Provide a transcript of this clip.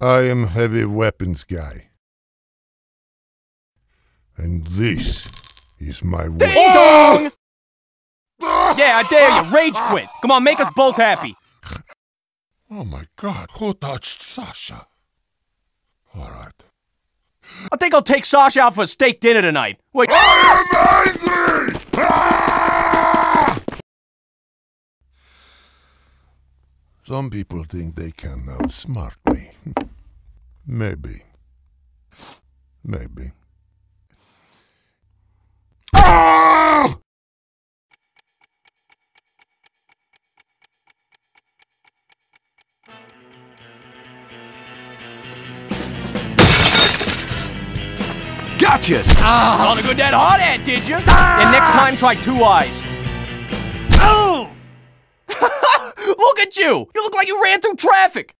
I am heavy weapons guy. And this is my Ding weapon. dong! Yeah, I dare you. Rage quit. Come on, make us both happy. Oh my god, who touched Sasha? Alright. I think I'll take Sasha out for a steak dinner tonight. Wait. I am angry! Some people think they can outsmart me. Maybe. Maybe. Ah! Gotcha! Ah. Thought a good that hard at, did you? Ah! And next time, try two eyes. Look at you! You look like you ran through traffic!